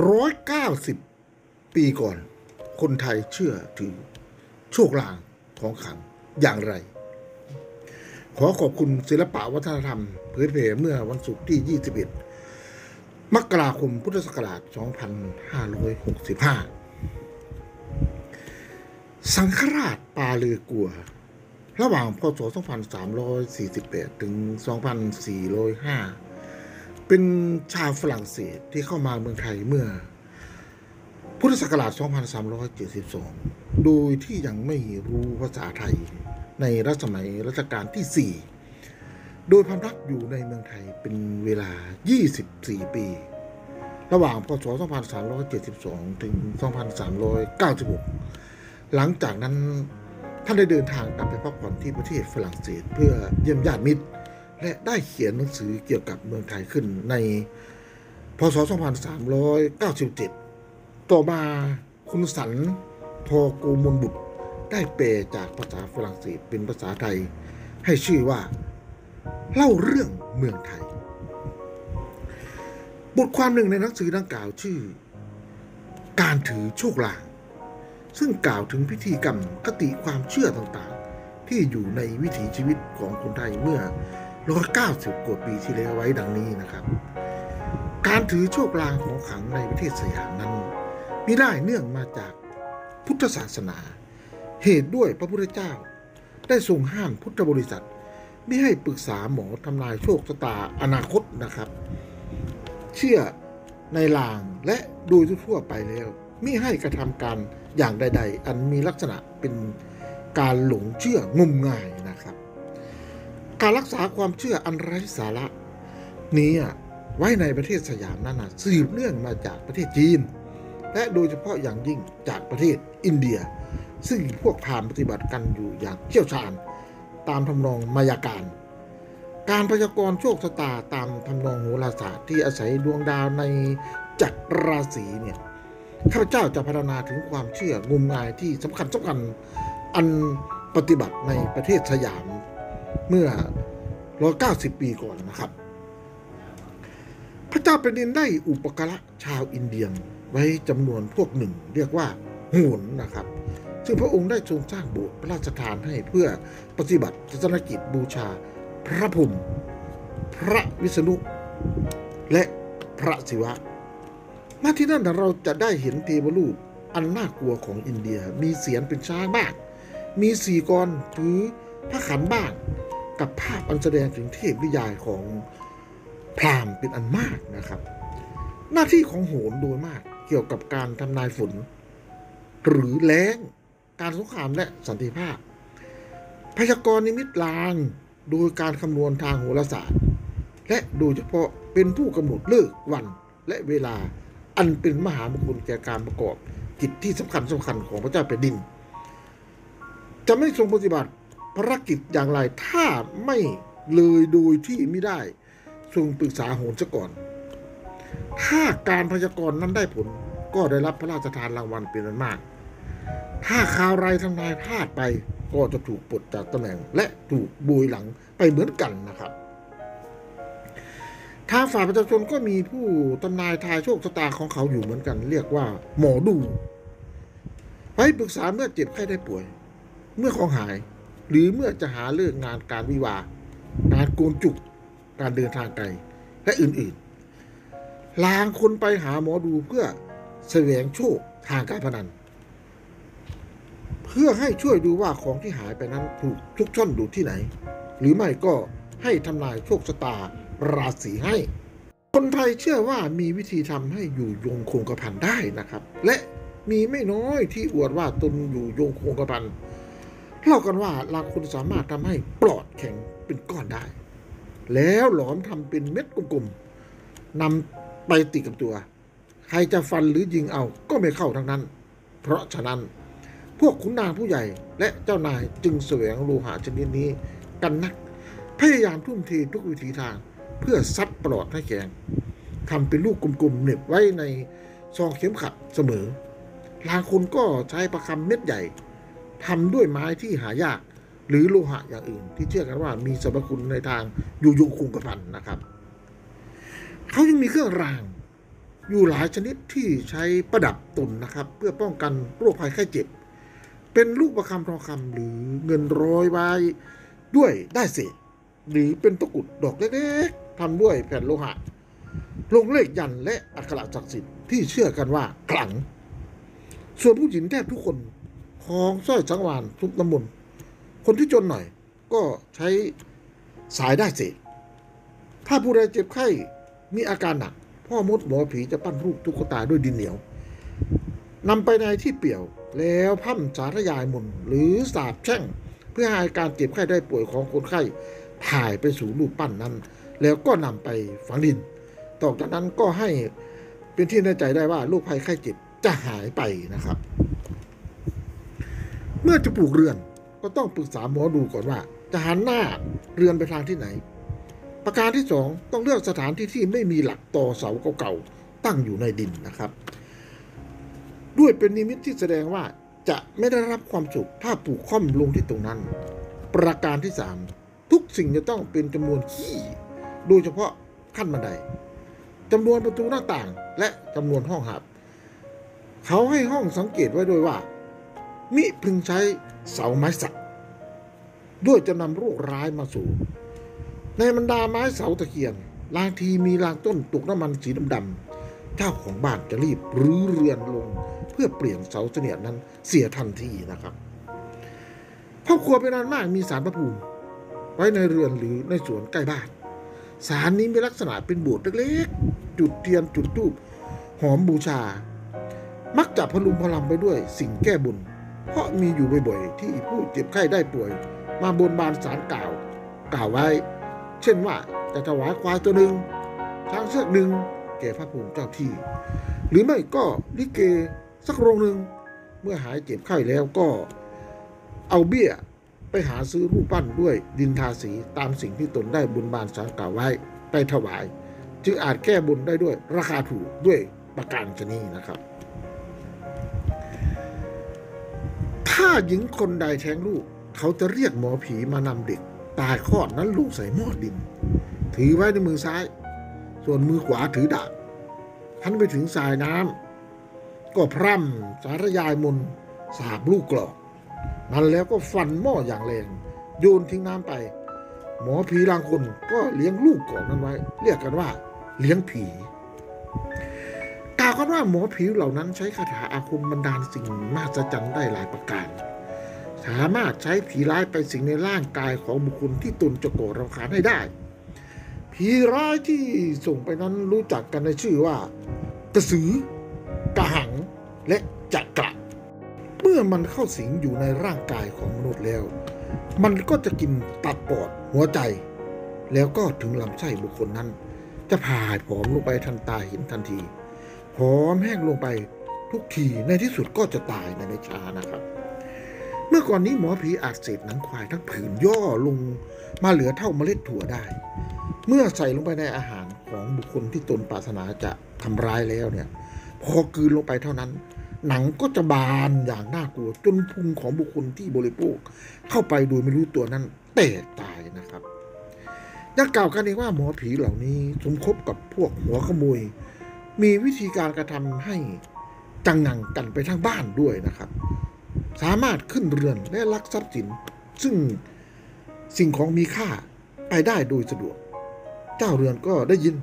ร้อยเก้าสิบปีก่อน คนไทยเชื่อถือ โชคลางของขังอย่างไร ขอขอบคุณศิลปะวัฒนธรรมเผยแผ่เมื่อวันศุกร์ที่ 21 มกราคมพุทธศักราช 2565 สังฆราชปาเลอกัว ระหว่างพศ 2348 ถึง 2405 เป็นชาวฝรั่งเศสที่เข้ามาเมืองไทยเมื่อ พุทธศักราช 2372 โดยที่ยังไม่รู้ภาษาไทยในรัชสมัยรัชกาลที่ 4 โดยพำนักอยู่ในเมืองไทยเป็นเวลา 24 ปี ระหว่างพศ 2372 ถึง 2396 หลังจากนั้นท่านได้เดินทางกลับไปพักผ่อนที่ประเทศฝรั่งเศสเพื่อเยี่ยมญาติมิตร และได้เขียนหนังสือเกี่ยวกับเมืองไทยขึ้นในพศ 2397 ต่อมาคุณสันทอโกมลบุตรได้แปลจากภาษาฝรั่งเศสเป็นภาษาไทย ให้ชื่อว่า เล่าเรื่องเมืองไทย บทความหนึ่งในหนังสือดังกล่าวชื่อ การถือโชคลางซึ่งกล่าวถึงพิธีกรรมคติความเชื่อต่างๆ ที่อยู่ในวิถีชีวิตของคนไทยเมื่อ 190กว่าปีที่แล้วไว้ดังนี้นะครับ การถือโชคลางของขังในประเทศสยามนั้นมีได้เนื่องมาจากพุทธศาสนา เหตุด้วยพระพุทธเจ้า ได้ทรงห้ามพุทธบริษัท ไม่ให้ปรึกษาหมอทำนายโชคชะตาอนาคตนะครับ เชื่อในลางและโดยทั่วไปแล้วไม่ให้กระทำการอย่างใด ๆ อันมีลักษณะเป็นการหลงเชื่องมงายนะครับ การรักษาความเชื่ออันไร้สาระ นี้อะไว้ในประเทศสยามนั้นนะสืบเนื่องมาจากประเทศจีน และโดยเฉพาะอย่างยิ่งจากประเทศอินเดีย ซึ่งพวกพราหมณ์ปฏิบัติกันอยู่อย่างเชี่ยวชาญ ตามทำนองมายาการ การพยากรณ์โชคชะตาตามทำนองโหราศาสตร์ที่อาศัยดวงดาวในจักรราศีเนี่ยข้าพเจ้าจะพัฒนาถึงความเชื่องมงายที่สำคัญสำคัญอันปฏิบัติในประเทศสยาม เมื่อ 190 ปีก่อนนะครับ พระเจ้าแผ่นดินได้อุปการะชาวอินเดียนไว้จำนวนพวกหนึ่ง เรียกว่าโหนนะครับ ซึ่งพระองค์ได้ทรงสร้างโบสถ์พระราชทานให้เพื่อปฏิบัติศาสนกิจบูชา พระพรหมพระวิษณุและพระศิวะณที่นั่นเราจะได้เห็นเทวรูปอันน่ากลัวของอินเดียมีเสียนเป็นช้างบ้าง มีสี่กรถือพระขันบ้าง กับภาพอันแสดงถึงเทพนิยายของพราหมณ์เป็นอันมากนะครับ หน้าที่ของโหนโดยมากเกี่ยวกับการทำนายฝน หรือแล้งการสงครามและสันติภาพ พยากรณ์นิมิตลาง โดยการคำนวณทางโหราศาสตร์ และโดยเฉพาะเป็นผู้กำหนดเลิกวันและเวลาอันเป็นมหามงคลแก่การประกอบกิจที่สำคัญสำคัญของพระเจ้าแผ่นดิน จะไม่ทรงปฏิบัติ ภารกิจอย่างไรถ้าไม่เลยโดยที่ไม่ได้ทรงปรึกษาโหนซะก่อน ถ้าการพยากรณ์นั้นได้ผลก็ได้รับพระราชทานรางวัลเป็นอันมาก ถ้าข่าวไรทำนายพลาดไปก็จะถูกปลดจากตำแหน่งและถูกบุยหลังไปเหมือนกันนะครับ ทางฝ่ายประชาชนก็มีผู้ทำนายทายโชคชะตาของเขาอยู่เหมือนกัน เรียกว่า หมอดูไปปรึกษาเมื่อเจ็บไข้ได้ป่วย เมื่อของหาย หรือเมื่อจะหาเรื่องงานการวิวาการโกนจุก การเดินทางไกล และอื่นๆ ลางคนไปหาหมอดูเพื่อแสวงโชคทางการพนัน เพื่อให้ช่วยดูว่าของที่หายไปนั้นถูกทุกช่อนอยู่ที่ไหน หรือไม่ก็ให้ทำนายโชคชะตาราศีให้ คนไทยเชื่อว่ามีวิธีทำให้อยู่ยงคงกระพันได้นะครับ และมีไม่น้อยที่อวดว่าตนอยู่ยงคงกระพัน เล่ากันว่าลางคนสามารถทำให้ปลอดแข็งเป็นก้อนได้ แล้วหลอมทำเป็นเม็ดกลมๆนำไปติดกับตัว ใครจะฟันหรือยิงเอาก็ไม่เข้าทั้งนั้น เพราะฉะนั้น พวกขุนนางผู้ใหญ่และเจ้านายจึงแสวงโลหะชนิดนี้กันนัก พยายามทุ่มเททุกวิถีทางเพื่อซัดปลอดให้แข็งทำเป็นลูกกลมๆเหน็บไว้ในซองเข็มขัดเสมอลางคนก็ใช้ประคำเม็ดใหญ่ ทำด้วยไม้ที่หายาก หรือโลหะอย่างอื่น ที่เชื่อกันว่ามีสรรพคุณในทางอยู่ยงคงกระพันนะครับ เขายังมีเครื่องราง อยู่หลายชนิดที่ใช้ประดับตนนะครับ เพื่อป้องกันโรคภัยไข้เจ็บ เป็นลูกประคำทองคำหรือเงินร้อยไว้ด้วยได้เศษหรือเป็นตะกุดดอกเล็กๆทำด้วยแผ่นโลหะ ลงเลขยันและอักขระศักดิ์สิทธิ์ที่เชื่อกันว่าขลัง ส่วนผู้หญิงแทบทุกคน คล้องสร้อยสังวานทุบน้ำมนต์คนที่จนหน่อย ก็ใช้สายได้เศษถ้าผู้ใดเจ็บไข้มีอาการหนัก พ่อมดหมอผีจะปั้นรูปตุ๊กตาด้วยดินเหนียวนำไปในที่เปี่ยว แล้วพั่มสาธยายมนหรือสาบแช่ง เพื่อให้อาการเจ็บไข้ได้ป่วยของคนไข้ถ่ายไปสู่รูปปั้นนั้น แล้วก็นำไปฝังดิน ต่อจากนั้นก็ให้เป็นที่แน่ใจได้ว่าโรคภัยไข้เจ็บจะหายไปนะครับ เมื่อจะปลูกเรือนก็ต้องปรึกษาหมอดูก่อนว่า จะหันหน้าเรือนไปทางที่ไหน ประการที่สองต้องเลือกสถานที่ที่ไม่มีหลักต่อเสาเก่าๆตั้งอยู่ในดินนะครับ ด้วยเป็นนิมิตที่แสดงว่าจะไม่ได้รับความสุขถ้าปลูกค่อมลงที่ตรงนั้น ประการที่สามทุกสิ่งจะต้องเป็นจำนวนขี้โดยเฉพาะขั้นบันไดจำนวนประตูหน้าต่างและจำนวนห้องหับ เขาให้ห้องสังเกตไว้ด้วยว่า มิพึงใช้เสาไม้สัก ด้วยจะนำโรคร้ายมาสู่ ในบรรดาไม้เสาตะเคียนลางทีมีลางต้นตกน้ำมันสีดำๆเจ้าของบ้านจะรีบรื้อเรือนลง เพื่อเปลี่ยนเสาเสนียดนั้นเสียทันทีนะครับครอบครัวเป็นอันมากมีสารพระภูมิ ไว้ในเรือนหรือในสวนใกล้บ้านสารนี้มีลักษณะเป็นโบสถ์เล็กๆ จุดเทียนจุดธูปหอมบูชา มักจะพลุมพลัมไปด้วยสิ่งแก้บุญ เพราะมีอยู่บ่อยๆที่ผู้เจ็บไข้ได้ป่วย มาบนบานสารกล่าว กล่าวไว้ เช่นว่าจะถวายควายตัวหนึ่งช้างเชือกหนึ่งแก่พระภูมิเจ้าที่ หรือไม่ก็ลิเกสักโรงหนึ่งเมื่อหายเจ็บไข้แล้วก็เอาเบี้ยไปหาซื้อรูปปั้นด้วยดินทาสีตามสิ่งที่ตนได้บุญบานสารกล่าวไว้ไปถวาย จึงอาจแก้บุญได้ด้วยราคาถูกด้วยประการชนีนะครับ ถ้าหญิงคนใดแท้งลูก เขาจะเรียกหมอผีมานำเด็ก ตายคลอดนั้นลูกใส่หม้อดิน ถือไว้ในมือซ้าย ส่วนมือขวาถือดาบทันไปถึงสายน้ำก็พร่ำสารยายมนสาบลูกกรอกนั้นแล้วก็ฟันหม้ออย่างแรงโยนทิ้งน้ำไป หมอผีบางคนก็เลี้ยงลูกกรอกนั้นไว้ เรียกกันว่า เลี้ยงผี กล่าวกันว่าหมอผีเหล่านั้นใช้คาถาอาคมบันดาลสิ่งมหัศจรรย์ได้หลายประการ สามารถใช้ผีร้ายไปสิงในร่างกายของบุคคลที่ตนจะโก่อรำคาญให้ได้ ผีร้ายที่ส่งไปนั้นรู้จักกันในชื่อว่า กระสือ กระหัง และจักระเมื่อมันเข้าสิงอยู่ในร่างกายของมนุษย์แล้ว มันก็จะกินตัดปอดหัวใจ แล้วก็ถึงลำไส้บุคคลนั้น จะผ่ายผอมลงไปทันตาเห็นทันที ผอมแห้งลงไปทุกทีในที่สุดก็จะตายในไม่ช้านะครับ เมื่อก่อนนี้หมอผีอาจเศษหนังควายทั้งผืนย่อลงมาเหลือเท่าเมล็ดถั่วได้ เมื่อใส่ลงไปในอาหารของบุคคลที่ตนปรารถนาจะทำร้ายแล้วเนี่ยพอกืนลงไปเท่านั้น หนังก็จะบานอย่างน่ากลัวจนพุงของบุคคลที่บริโภคเข้าไปโดยไม่รู้ตัวนั้นแตกตายนะครับยังกล่าวกันอีกว่าหมอผีเหล่านี้สมคบกับพวกหัวขโมย มีวิธีการกระทำให้จังงังกันไปทั้งบ้านด้วยนะครับ สามารถขึ้นเรือนและลักทรัพย์สิน ซึ่งสิ่งของมีค่าไปได้โดยสะดวก เจ้าเรือนก็ได้ยิน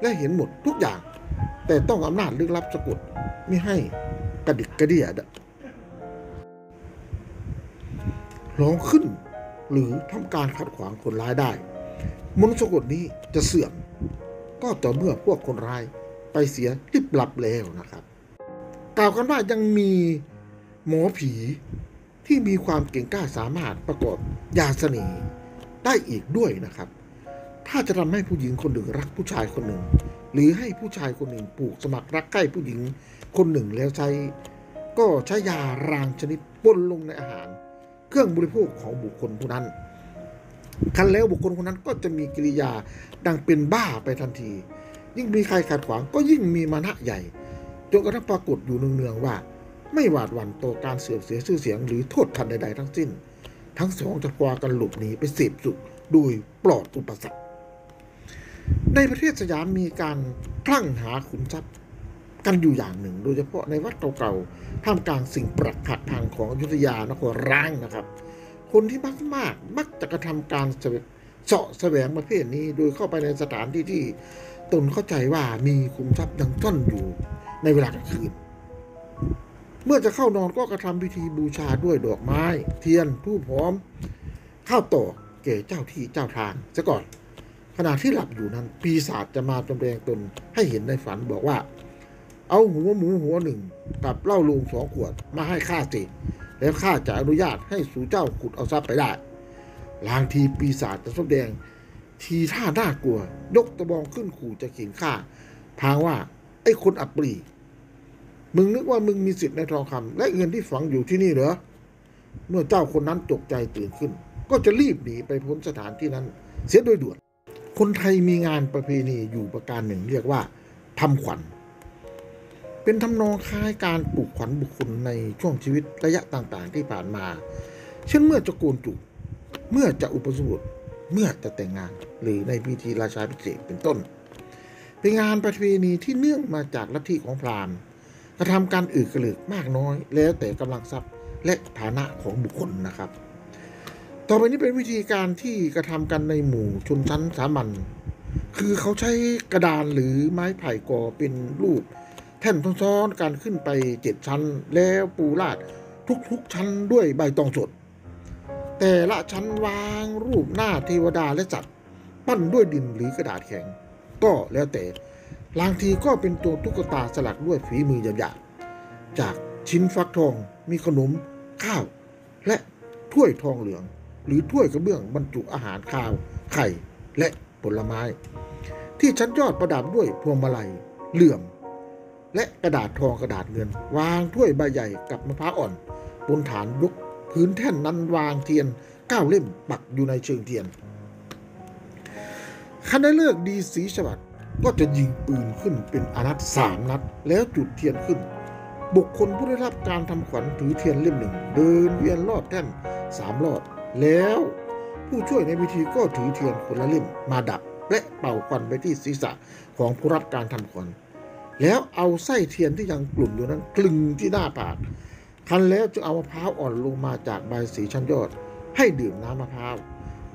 และเห็นหมดทุกอย่าง แต่ต้องอำนาจลึกลับสะกดไม่ให้กระดิกกระเดียดร้องขึ้นหรือทำการขัดขวางคนร้ายได้ มนต์สะกดนี้จะเสื่อม ก็ต่อเมื่อพวกคนร้าย ไปเสียริบลับแล้วนะครับกล่าวกันว่ายังมีหมอผีที่มีความเก่งกล้าสามารถประกอบยาเสน่ห์ได้อีกด้วยนะครับ ถ้าจะทำให้ผู้หญิงคนหนึ่งรักผู้ชายคนหนึ่ง หรือให้ผู้ชายคนหนึ่งปลูกสมัครรักใกล้ผู้หญิงคนหนึ่งแล้วใช้ ก็ใช้ยารางชนิดปนลงในอาหาร เครื่องบริโภคของบุคคลผู้นั้นคันแล้วบุคคลคนนั้นก็จะมีกิริยาดังเป็นบ้าไปทันที ยิ่งมีใครขัดขวางก็ยิ่งมีมานะใหญ่จนกระทั่งปรากฏอยู่เนืองๆว่า ไม่หวาดหวั่นต่อการเสื่อมเสียชื่อเสียงหรือโทษทันใดๆทั้งสิ้น ทั้งสองจะพากันหลบหนีไปเสพสุขโดยปลอดอุปสรรคในประเทศสยามมีการคลั่งหาขุนทรัพย์กันอยู่อย่างหนึ่ง โดยเฉพาะในวัดเก่าๆท่ามกลางสิ่งปรักหักพังของอยุธยานครร้างนะครับ คนที่มักมากมักจะกระทำการเสวเสาะแสวงประเภทนี้ โดยเข้าไปในสถานที่ที่ ตนเข้าใจว่ามีคุมทรัพย์ยังซ่อนอยู่ในเวลากลางคืน เมื่อจะเข้านอนก็กระทำพิธีบูชาด้วยดอกไม้ เทียนธูปหอมข้าวตอกแก่เจ้าที่เจ้าทางซะก่อน ขณะที่หลับอยู่นั้น ปีศาจจะมาจำแรงตนให้เห็นในฝันบอกว่า เอาหัวหมูหัวหนึ่งกับเหล้าลุงสองขวดมาให้ข้าสิแล้วข้าจะอนุญาตให้สู่เจ้าขุดเอาทรัพย์ไปได้ลางทีปีศาจจะแสดง ทีท่าน่ากลัว ยกตะบองขึ้นขู่จะเขียนข้าพางว่า ไอ้คนอับปรี มึงนึกว่ามึงมีสิทธิ์ในทองคำและเงินที่ฝังอยู่ที่นี่เหรอ เมื่อเจ้าคนนั้นตกใจตื่นขึ้น ก็จะรีบหนีไปพ้นสถานที่นั้น เสียโดยด่วน คนไทยมีงานประเพณีอยู่ประการหนึ่งเรียกว่าทำขวัญ เป็นทำนองคล้ายการปลูกขวัญบุคคลในช่วงชีวิตระยะต่างๆ ที่ผ่านมา เช่นเมื่อจะโกนจุกเมื่อจะอุปสมบท เมื่อจะแต่งงาน หรือในพิธีราชาพิเศษเป็นต้น เป็นงานประเพณีที่เนื่องมาจากลัทธิของพราหมณ์กระทำการอึกกระลึกมากน้อย แล้วแต่กำลังทรัพย์และฐานะของบุคคลนะครับ ต่อไปนี้เป็นวิธีการที่กระทำกันในหมู่ชนชั้นสามัญคือเขาใช้กระดานหรือไม้ไผ่ก่อเป็นรูป แท่นซ้อนๆกันขึ้นไปเจ็ดชั้น แล้วปูราดทุกๆชั้นด้วยใบตองสด แต่ละชั้นวางรูปหน้าเทวดาและสัตว์ปั้นด้วยดินหรือกระดาษแข็ง ก็แล้วแต่บางทีก็เป็นตัวตุ๊กตาสลักด้วยฝีมือหยาบๆจากชิ้นฟักทองมีขนม ข้าว และถ้วยทองเหลือง หรือถ้วยกระเบื้องบรรจุอาหารข้าว ไข่และผลไม้ ที่ชั้นยอดประดับด้วยพวงมาลัย เหลื่อม และกระดาษทองกระดาษเงิน วางถ้วยใบใหญ่กับมะพร้าวอ่อน บนฐานยก พื้นแท่นนั้นวางเทียนเก้าเล่มปักอยู่ในเชิงเทียนคันได้เลิกดีสีฉบัดก็จะยิงปืนขึ้นเป็นอนัดสามนัด แล้วจุดเทียนขึ้น บุคคลผู้ได้รับการทำขวัญถือเทียนเล่มหนึ่ง เดินเวียนรอบแท่นสามรอบแล้วผู้ช่วยในพิธีก็ถือเทียนคนละเล่มมาดับ และเป่าควันไปที่ศีรษะของผู้รับการทำขวัญแล้วเอาไส้เทียนที่ยังกลุ่นอยู่นั้นกลึงที่หน้าปาก คันแล้วจึงเอามะพร้าวอ่อนลงมาจากใบสีชั้นยอด ให้ดื่มน้ำมะพร้าว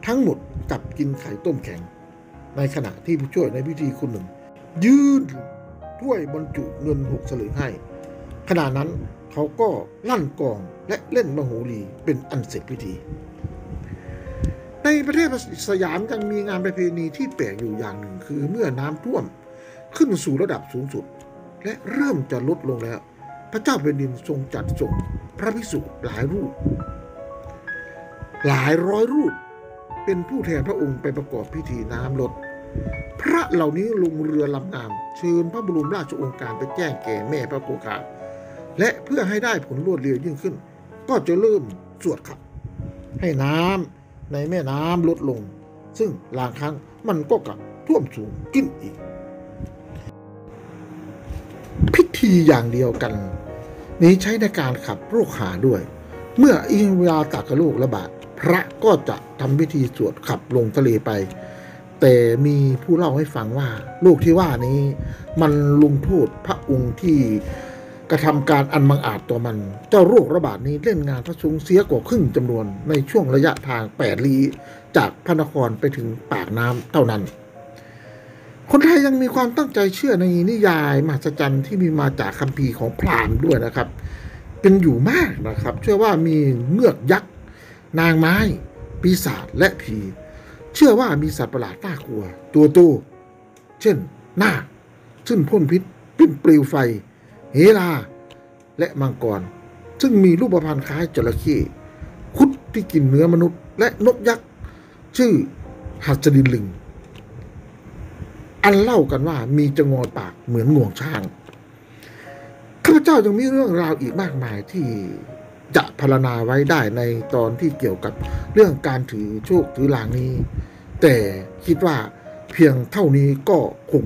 ทั้งหมดกับกินไข่ต้มแข็ง ในขณะที่ผู้ช่วยในพิธีคนหนึ่ง ยื่นถ้วยบรรจุเงินหกสลึงให้ ขณะนั้นเขาก็ลั่นกองและเล่นมโหรีเป็นอันเสร็จพิธี ในประเทศสยามยังมีงานประเพณีที่แปลกอยู่อย่างหนึ่งคือเมื่อน้ำท่วมขึ้นสู่ระดับสูงสุด และเริ่มจะลดลงแล้ว พระเจ้าแผ่นดินทรงจัดส่งพระภิกษุหลายรูป หลายร้อยรูป เป็นผู้แทนพระองค์ไปประกอบพิธีน้ำลด พระเหล่านี้ลงเรือลำงามเชิญพระบรมราชโองการไปแจ้งแก่แม่พระโกคาและเพื่อให้ได้ผลรวดเร็วยิ่งขึ้น ก็จะเริ่มสวดขับ ให้น้ำในแม่น้ำลดลง ซึ่งหลางครั้งมันก็กลับท่วมสูงขึ้นอีก ธีอย่างเดียวกัน นี้ใช้ในการขับโรคหาด้วย เมื่ออิงเวลาตากโรคระบาด พระก็จะทำพิธีสวดขับลงทะเลไป แต่มีผู้เล่าให้ฟังว่า ลูกที่ว่านี้มันลงโทษพระองค์ที่กระทำการอันบังอาจต่อมัน เจ้าโรคระบาดนี้เล่นงานพระสงฆ์เสียกว่าครึ่งจำนวนในช่วงระยะทางแปดลี้จากพระนครไปถึงปากน้ำเท่านั้น คนไทยยังมีความตั้งใจเชื่อในนิยายมหัศจรรย์ที่มีมาจากคัมภีร์ของพราหมณ์ด้วยนะครับ เป็นอยู่มากนะครับ เชื่อว่ามีเงือกยักษ์ นางไม้ ปีศาจและผี เชื่อว่ามีสัตว์ประหลาดน่ากลัว ตัวโตเช่นหน้าซึ่งพ่นพิษปิ้นปลิวไฟ เฮลา และมังกร ซึ่งมีรูปพรรณคล้ายจระเข้คุดที่กินเนื้อมนุษย์ และนกยักษ์ ชื่อหัสดินลิง อันเล่ากันว่ามีจงอปากเหมือนงวงช้างข้าพเจ้ายังมีเรื่องราวอีกมากมายที่จะพารณนาไว้ได้ในตอนที่เกี่ยวกับเรื่องการถือโชคถือลางนี้ แต่คิดว่าเพียงเท่านี้ก็คง